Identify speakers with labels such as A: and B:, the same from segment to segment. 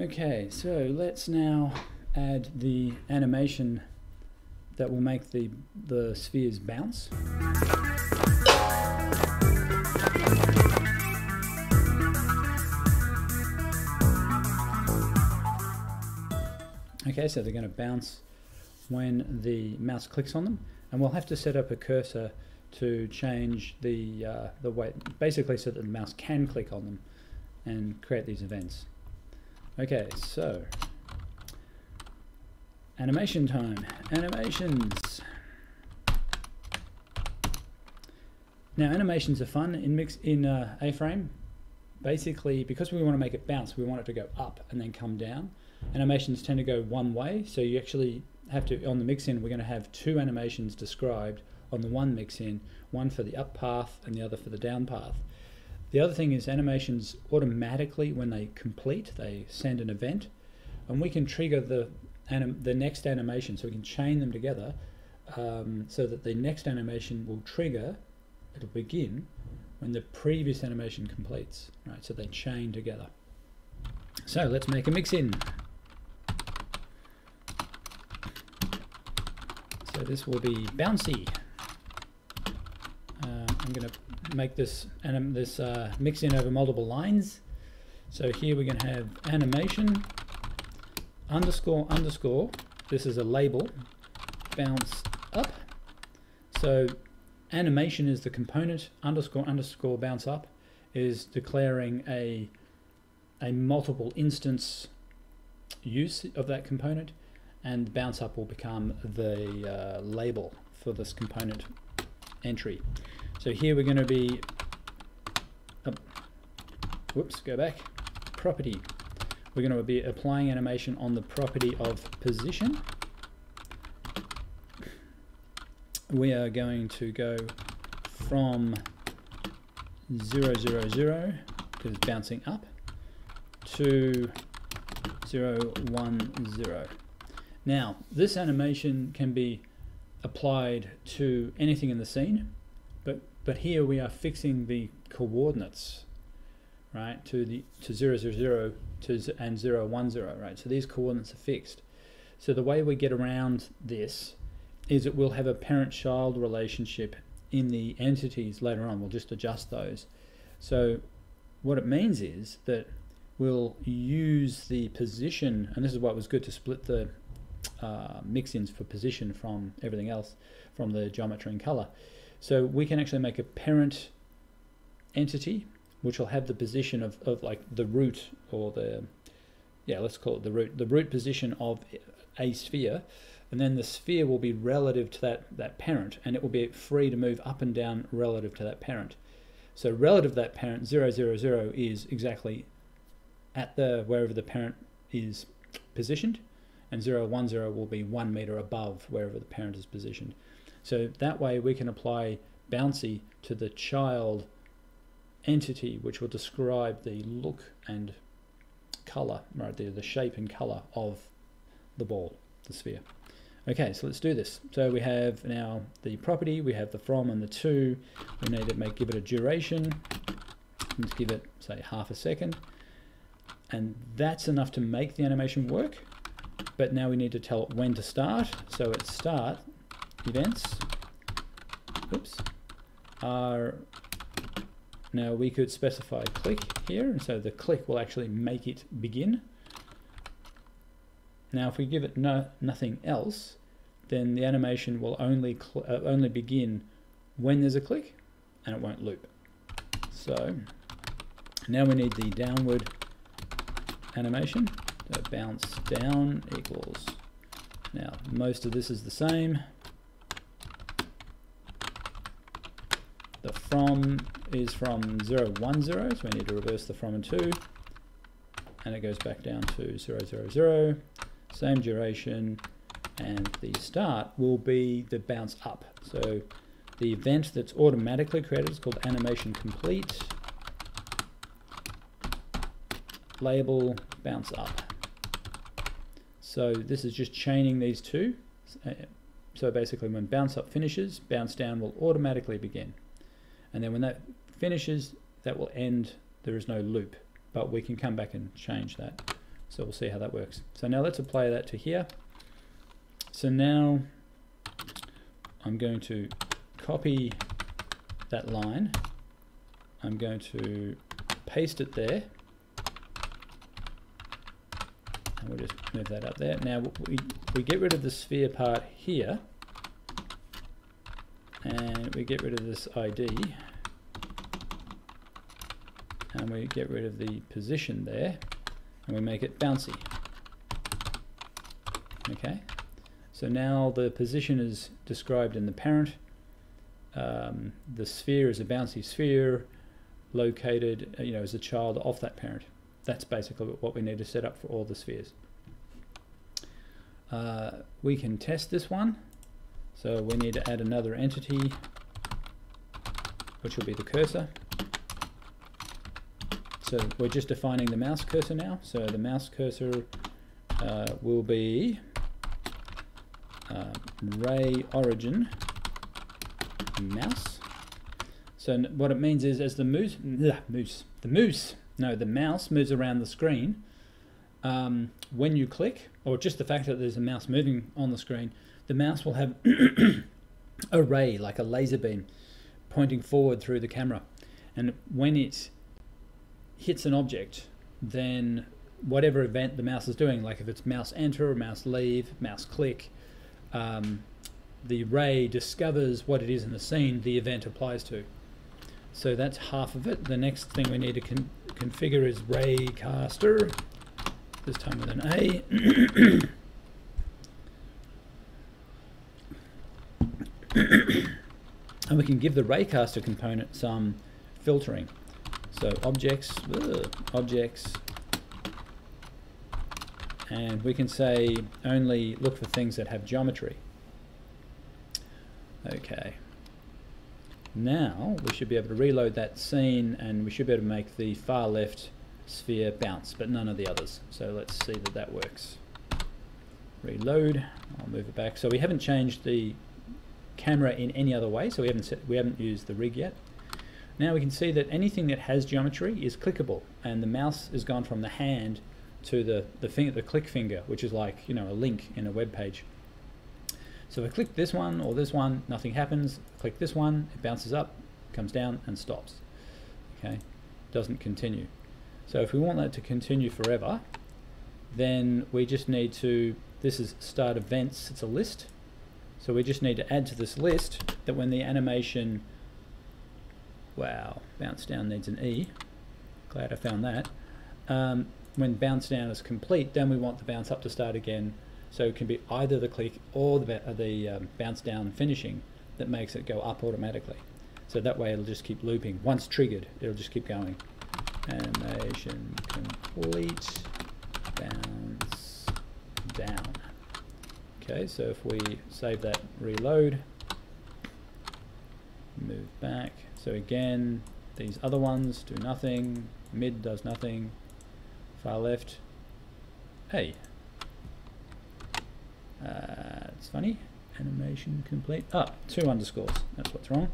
A: Okay, so let's now add the animation that will make the, the spheres bounce. Okay, so they're going to bounce when the mouse clicks on them, and we'll have to set up a cursor to change the uh, the way, basically so that the mouse can click on them and create these events. Okay, so animation time, animations. Now animations are fun in mix in uh, A-frame. Basically, because we want to make it bounce, we want it to go up and then come down. Animations tend to go one way, so you actually have to, on the mix-in, we're going to have two animations described on the one mix-in, one for the up path and the other for the down path. The other thing is animations automatically, when they complete, they send an event, and we can trigger the the next animation, so we can chain them together, um, so that the next animation will trigger, it'll begin when the previous animation completes, right? So they chain together. So let's make a mix in. So this will be bouncy. I'm going to make this anim this uh, mix in over multiple lines. So here we're going to have animation underscore underscore. This is a label. Bounce up. So animation is the component. Underscore underscore bounce up is declaring a a multiple instance use of that component and bounce up will become the uh, label for this component entry. So here we're going to be, oh, whoops, go back, property. We're going to be applying animation on the property of position. We are going to go from 0, 0, 0, because it's bouncing up, to 0, 1, 0. Now, this animation can be applied to anything in the scene, but, but here we are fixing the coordinates, right, to the to 0, 0, 0 to, and 0, 1, 0, right? So these coordinates are fixed. So the way we get around this is that we'll have a parent-child relationship in the entities later on. We'll just adjust those. So what it means is that we'll use the position, and this is what was good to split the uh, mix-ins for position from everything else from the geometry and color. So we can actually make a parent entity which will have the position of, of like the root or the yeah let's call it the root the root position of a sphere and then the sphere will be relative to that that parent and it will be free to move up and down relative to that parent so relative to that parent 0 0 0 is exactly at the wherever the parent is positioned and 0, 1, 0 will be one meter above wherever the parent is positioned. So that way we can apply bouncy to the child entity which will describe the look and color, right there, the shape and color of the ball, the sphere. Okay, so let's do this. So we have now the property, we have the from and the to. We need to make give it a duration. Let's give it, say, half a second. And that's enough to make the animation work but now we need to tell it when to start. So at start events, oops, are now we could specify click here, and so the click will actually make it begin. Now if we give it no nothing else, then the animation will only uh, only begin when there's a click, and it won't loop. So now we need the downward animation. So bounce down equals, now most of this is the same. From is from 0, 1, 0, so we need to reverse the from and to. And it goes back down to 0, 0, 0, same duration, and the start will be the bounce up. So the event that's automatically created is called animation complete. Label bounce up. So this is just chaining these two. Uh, so basically when bounce up finishes, bounce down will automatically begin. And then when that finishes, that will end, there is no loop, but we can come back and change that So we'll see how that works. So now let's apply that to here. So now I'm going to copy that line. I'm going to paste it there. And we'll just move that up there. Now we, we get rid of the sphere part here. And we get rid of this ID. And we get rid of the position there. And we make it bouncy. Okay. So now the position is described in the parent. Um, the sphere is a bouncy sphere located, uh, you know, as a child of that parent. That's basically what we need to set up for all the spheres. Uh, we can test this one. So we need to add another entity, which will be the cursor. So we're just defining the mouse cursor now. So the mouse cursor uh, will be uh, ray origin mouse. So what it means is as the moose, ugh, moose, the moose, no, the mouse moves around the screen, um, when you click, or just the fact that there's a mouse moving on the screen, the mouse will have a ray, like a laser beam, pointing forward through the camera. And when it hits an object, then whatever event the mouse is doing, like if it's mouse enter, mouse leave, mouse click, um, the ray discovers what it is in the scene the event applies to. So that's half of it. The next thing we need to con configure is raycaster, this time with an A. and we can give the raycaster component some filtering. So objects, ugh, objects, and we can say only look for things that have geometry. Okay. Now we should be able to reload that scene and we should be able to make the far left sphere bounce, but none of the others. So let's see that that works. Reload, I'll move it back. So we haven't changed the camera in any other way, so we haven't, set, we haven't used the rig yet. Now we can see that anything that has geometry is clickable and the mouse has gone from the hand to the, the, finger, the click finger, which is like you know a link in a web page. So if I click this one or this one, nothing happens. Click this one, it bounces up, comes down and stops. Okay, doesn't continue. So if we want that to continue forever, then we just need to, this is start events, it's a list. So we just need to add to this list that when the animation, wow, bounce down needs an E. Glad I found that. Um, when bounce down is complete, then we want the bounce up to start again. So it can be either the click or the, the um, bounce down finishing that makes it go up automatically. So that way it'll just keep looping. Once triggered, it'll just keep going. Animation complete, bounce down. Okay, so if we save that, reload, move back. So again, these other ones do nothing, mid does nothing, far left. Hey. Uh, it's funny. Animation complete. Ah, two underscores. That's what's wrong.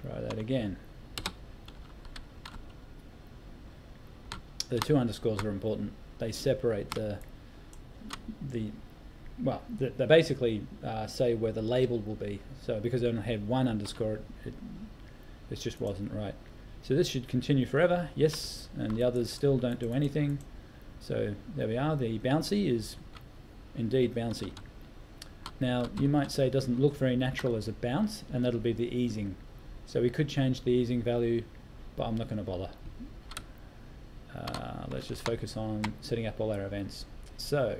A: Try that again. The two underscores are important. They separate the the well, they basically uh, say where the label will be. So because I only had one underscore, it, it just wasn't right. So this should continue forever, yes, and the others still don't do anything. So there we are, the bouncy is indeed bouncy. Now you might say it doesn't look very natural as a bounce, and that'll be the easing. So we could change the easing value, but I'm not going to bother. Uh, let's just focus on setting up all our events. So,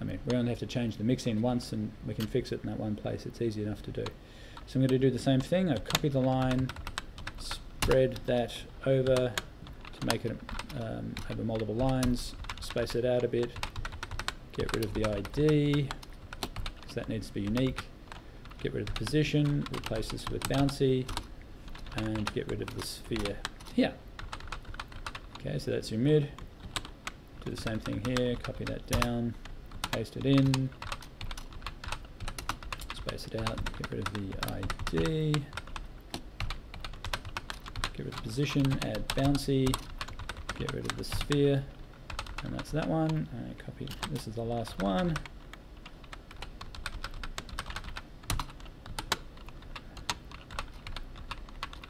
A: I mean, we only have to change the mixin once and we can fix it in that one place. It's easy enough to do. So I'm going to do the same thing. I copy the line, spread that over to make it um, over multiple lines, space it out a bit, get rid of the ID, because that needs to be unique, get rid of the position, replace this with bouncy, and get rid of the sphere here. Okay, so that's your mid. Do the same thing here, copy that down, paste it in, space it out, get rid of the ID, get rid of position, add bouncy, get rid of the sphere, and that's that one. And copy. This is the last one.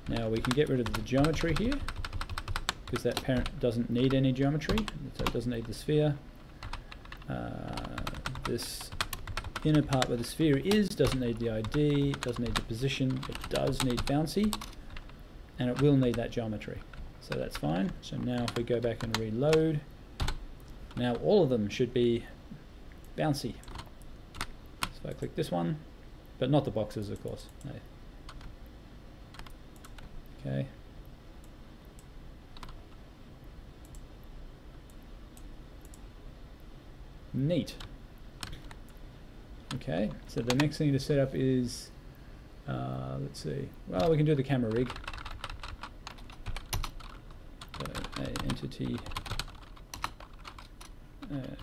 A: Now we can get rid of the geometry here because that parent doesn't need any geometry, so it doesn't need the sphere. Uh, this inner part where the sphere is doesn't need the ID, doesn't need the position, it does need bouncy, and it will need that geometry. So that's fine. So now if we go back and reload, now all of them should be bouncy. So I click this one, but not the boxes of course. No. Okay. Neat. Okay, so the next thing to set up is, uh, let's see, well we can do the camera rig. So a entity.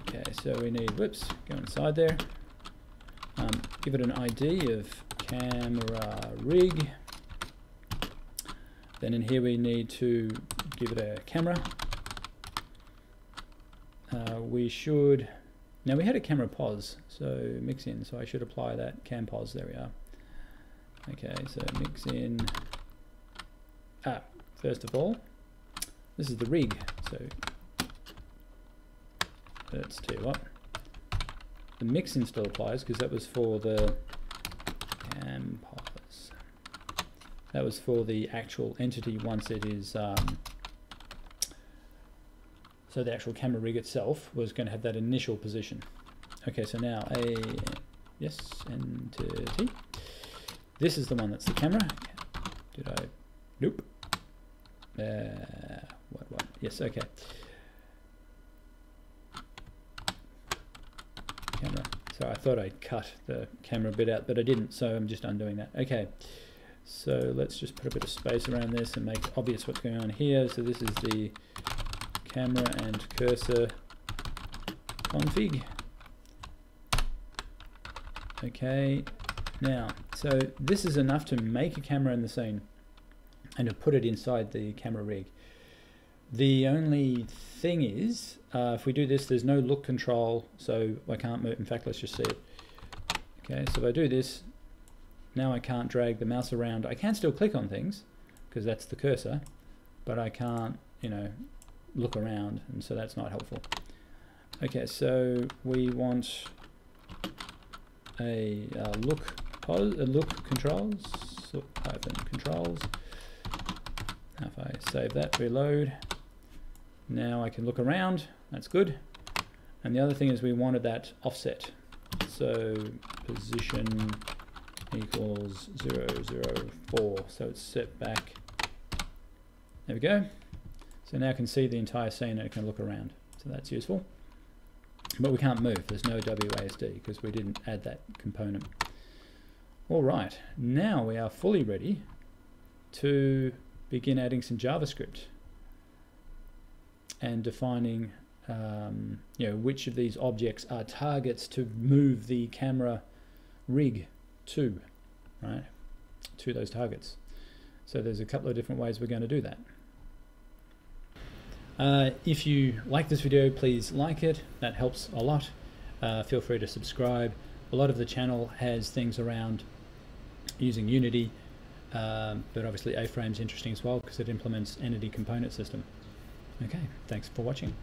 A: Okay, so we need, whoops, go inside there. Um, give it an ID of camera rig. Then in here we need to give it a camera. Uh, we should now we had a camera pause, so mix in, so I should apply that cam pos, there we are. Okay, so mix in, ah, first of all, this is the rig, so let's you what, the mixin still applies because that was for the cam pos. That was for the actual entity once it is um, so the actual camera rig itself was going to have that initial position. Okay, so now a yes enter T. This is the one that's the camera. Did I? Nope. Uh, what? What? Yes. Okay. Camera. So I thought I'd cut the camera bit out, but I didn't. So I'm just undoing that. Okay. So let's just put a bit of space around this and make obvious what's going on here. So this is the camera and cursor config. Okay, now, so this is enough to make a camera in the scene and to put it inside the camera rig. The only thing is, uh, if we do this, there's no look control, so I can't move. In fact, let's just see it. Okay, so if I do this, now I can't drag the mouse around. I can still click on things, because that's the cursor, but I can't, you know, look around and so that's not helpful. Okay, so we want a uh, look a look controls look hyphen controls. Now if I save that, reload, now I can look around. That's good. And the other thing is we wanted that offset. So position equals 0, 0, 4. So it's set back. There we go. So now I can see the entire scene and I can look around. So that's useful. But we can't move. There's no WASD because we didn't add that component. All right, now we are fully ready to begin adding some JavaScript and defining um, you know, which of these objects are targets to move the camera rig to, right, to those targets. So there's a couple of different ways we're going to do that. Uh, if you like this video, please like it. That helps a lot. Uh, feel free to subscribe. A lot of the channel has things around using Unity, um, but obviously A-Frame is interesting as well because it implements Entity Component System. Okay, thanks for watching.